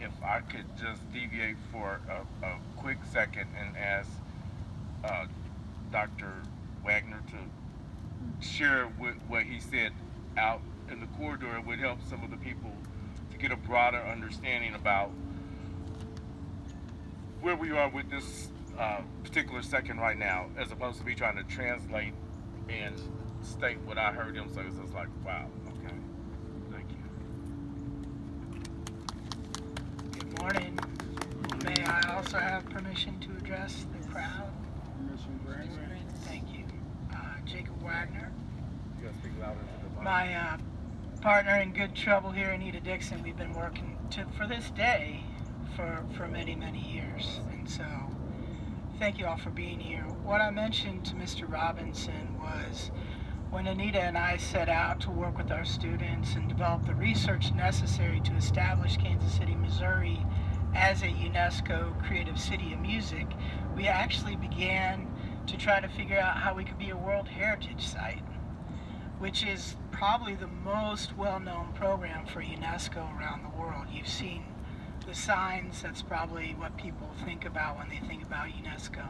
if I could just deviate for a, a quick second and ask uh, Dr. Wagner to share what, what he said out in the corridor, it would help some of the people to get a broader understanding about where we are with this uh, particular second right now, as opposed to me trying to translate and state what I heard him say. So it's like, wow, okay, thank you. Good morning. May I also have permission to address the crowd? Permission granted. Thank you. Uh, Jacob Wagner, You gotta speak louder to the mic. my uh, partner in good trouble here, Anita Dixon. We've been working to, for this day for, for many, many years. And so, thank you all for being here. What I mentioned to Mr. Robinson was when Anita and I set out to work with our students and develop the research necessary to establish Kansas City, Missouri as a UNESCO Creative City of Music, we actually began to try to figure out how we could be a World Heritage Site, which is probably the most well-known program for UNESCO around the world. You've seen the signs, that's probably what people think about when they think about UNESCO.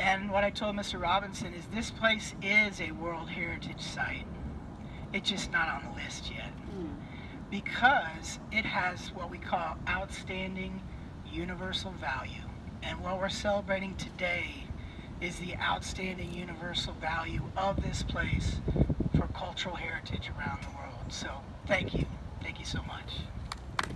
And what I told Mr. Robinson is this place is a World Heritage Site. It's just not on the list yet. Because it has what we call outstanding universal value. And what we're celebrating today is the outstanding universal value of this place for cultural heritage around the world. So thank you. Thank you so much.